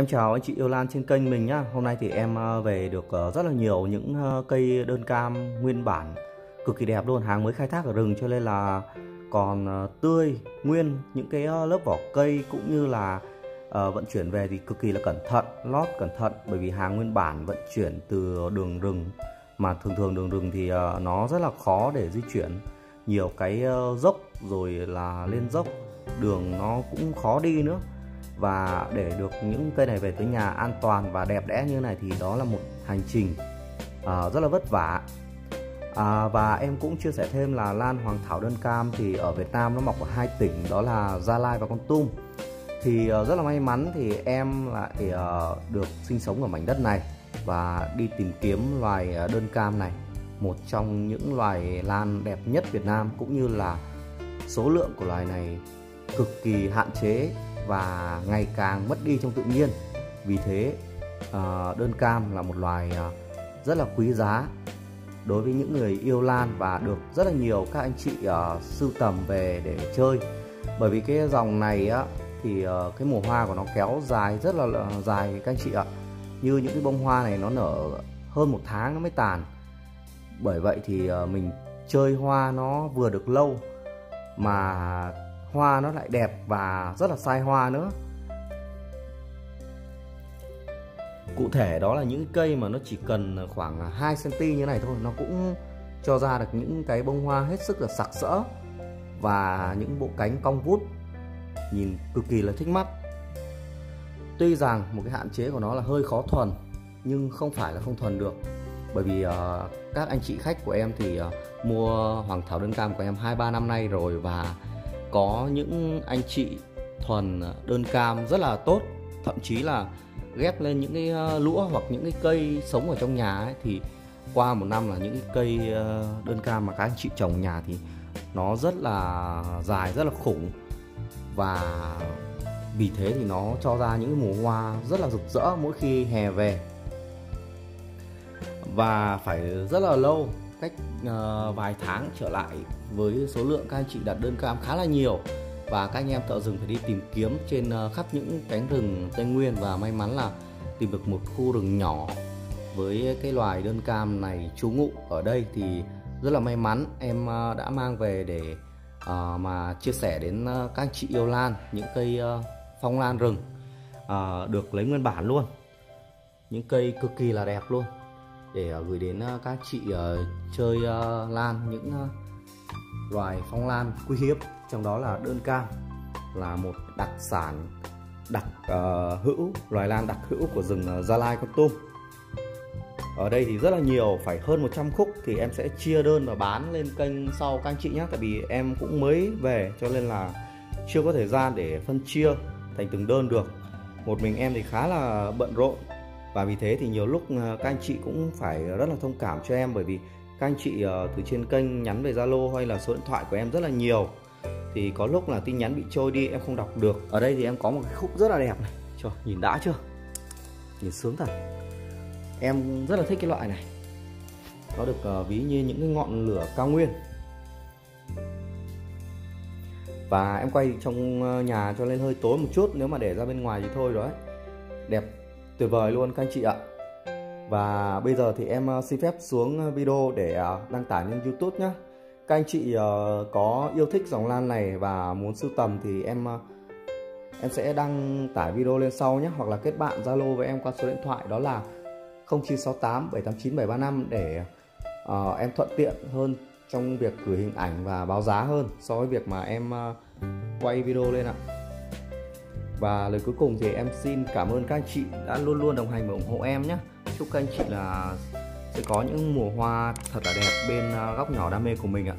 Em chào anh chị yêu lan trên kênh mình nhá. Hôm nay thì em ờ, về được ờ, rất là nhiều những ờ, cây đơn cam nguyên bản cực kỳ đẹp luôn, hàng mới khai thác ở rừng cho nên là còn tươi nguyên những cái lớp vỏ cây cũng như là vận chuyển về thì cực kỳ là cẩn thận, lót cẩn thận. Bởi vì hàng nguyên bản vận chuyển từ đường rừng mà thường thường đường rừng thì nó rất là khó để di chuyển. Nhiều cái dốc rồi là lên dốc đường nó cũng khó đi nữa và để được những cây này về tới nhà an toàn và đẹp đẽ như này thì đó là một hành trình uh, rất là vất vả. À, và em cũng chia sẻ thêm là lan hoàng thảo đơn cam thì ở Việt Nam nó mọc ở hai tỉnh đó là Gia Lai và Con Tum. Thì uh, rất là may mắn thì em lại uh, được sinh sống ở mảnh đất này và đi tìm kiếm loài đơn cam này một trong những loài lan đẹp nhất Việt Nam cũng như là số lượng của loài này cực kỳ hạn chế và ngày càng mất đi trong tự nhiên. Vì thế ờ, đơn cam là một loài ờ, rất là quý giá đối với những người yêu lan và được rất là nhiều các anh chị uh, sưu tầm về để chơi. Bởi vì cái dòng này á thì uh, cái mùa hoa của nó kéo dài rất là dài các anh chị ạ. Như những cái bông hoa này nó nở hơn một tháng nó mới tàn. Bởi vậy thì uh, mình chơi hoa nó vừa được lâu mà hoa nó lại đẹp và rất là sai hoa nữa. Cụ thể đó là những cây mà nó chỉ cần khoảng 2 cm như này thôi nó cũng cho ra được những cái bông hoa hết sức là sặc sỡ và những bộ cánh cong vút nhìn cực kỳ là thích mắt. Tuy rằng một cái hạn chế của nó là hơi khó thuần nhưng không phải là không thuần được. Bởi vì uh, các anh chị khách của em thì uh, mua hoàng thảo đơn cam của em hai ba năm nay rồi và có những anh chị thuần à, đơn cam rất là tốt. Thậm chí là ghép lên những cái à, lũa hoặc những cái cây sống ở trong nhà ấy, thì qua một năm là những cái cây à, đơn cam mà các anh chị trồng nhà thì nó rất là dài rất là khủng. Và vì thế thì nó cho ra những mùa hoa rất là rực rỡ mỗi khi hè về. Và phải rất là lâu cách uh, vài tháng trở lại với số lượng các anh chị đặt đơn cam khá là nhiều. Và các anh em thợ rừng phải đi tìm kiếm trên uh, khắp những cánh rừng Tây Nguyên và may mắn là tìm được một khu rừng nhỏ với cái loài đơn cam này trú ngụ ở đây thì rất là may mắn. Em uh, đã mang về để uh, mà chia sẻ đến uh, các anh chị yêu lan những cây uh, phong lan rừng uh, được lấy nguyên bản luôn. Những cây cực kỳ là đẹp luôn để ờ, gửi đến ờ, các chị ờ, chơi lan những loài phong lan quý hiếm. Trong đó là đơn cam là một đặc sản đặc uh, hữu loài lan đặc hữu của rừng Gia Lai Con Tum. Ở đây thì rất là nhiều phải hơn 100 khúc thì em sẽ chia đơn và bán lên kênh sau các anh chị nhé. Tại vì em cũng mới về cho nên là chưa có thời gian để phân chia thành từng đơn được. Một mình em thì khá là bận rộn và vì thế thì nhiều lúc ờ, các anh chị cũng phải rất là thông cảm cho em bởi vì các anh chị ờ, từ trên kênh nhắn về Zalo hay là số điện thoại của em rất là nhiều. Thì có lúc là tin nhắn bị trôi đi em không đọc được. Ở đây thì em có một cái khúc rất là đẹp này. Trời nhìn đã chưa? Nhìn sướng thật. Em rất là thích cái loại này. Nó được uh, ví như những cái ngọn lửa cao nguyên. Và em quay trong nhà cho lên hơi tối một chút nếu mà để ra bên ngoài thì thôi rồi đẹp tuyệt vời luôn các anh chị ạ. Và bây giờ thì em ờ, xin phép xuống ờ, video để ờ, đăng tải lên youtube nhé các anh chị có yêu thích dòng lan này và muốn sưu tầm thì em em sẽ đăng tải video lên sau nhé hoặc là kết bạn zalo với em qua số điện thoại đó là 0968 789 735 để uh, em thuận tiện hơn trong việc gửi hình ảnh và báo giá hơn so với việc mà em uh, quay video lên ạ và lời cuối cùng thì em xin cảm ơn các anh chị đã luôn luôn đồng hành và ủng hộ em nhé. Chúc các anh chị là sẽ có những mùa hoa thật là đẹp bên à, góc nhỏ đam mê của mình ạ.